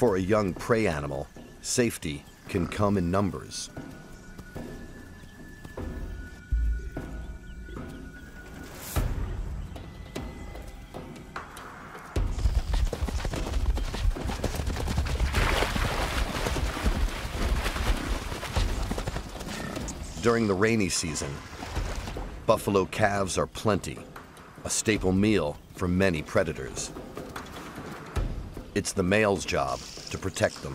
For a young prey animal, safety can come in numbers. During the rainy season, buffalo calves are plenty, a staple meal for many predators. It's the male's job to protect them.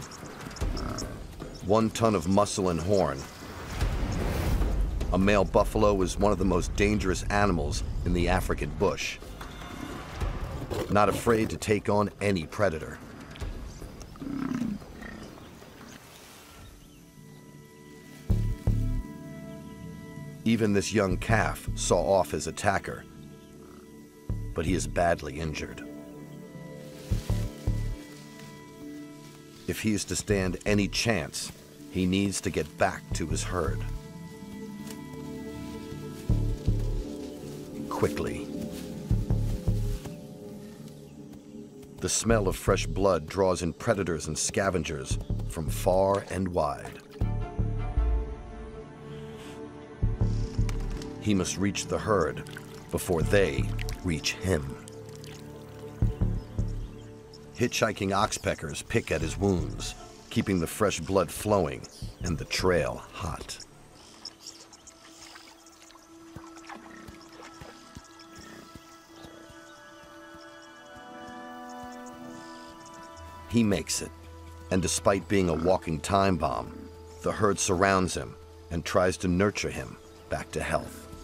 One ton of muscle and horn. A male buffalo is one of the most dangerous animals in the African bush. Not afraid to take on any predator. Even this young calf saw off his attacker, but he is badly injured. If he is to stand any chance, he needs to get back to his herd. Quickly. The smell of fresh blood draws in predators and scavengers from far and wide. He must reach the herd before they reach him. Hitchhiking oxpeckers pick at his wounds, keeping the fresh blood flowing and the trail hot. He makes it, and despite being a walking time bomb, the herd surrounds him and tries to nurture him back to health.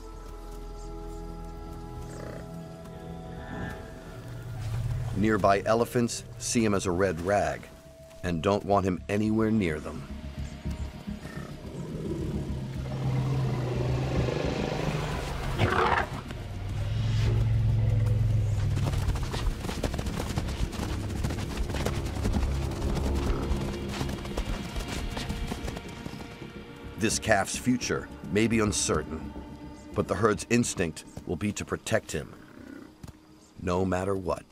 Nearby elephants see him as a red rag and don't want him anywhere near them. This calf's future may be uncertain, but the herd's instinct will be to protect him, no matter what.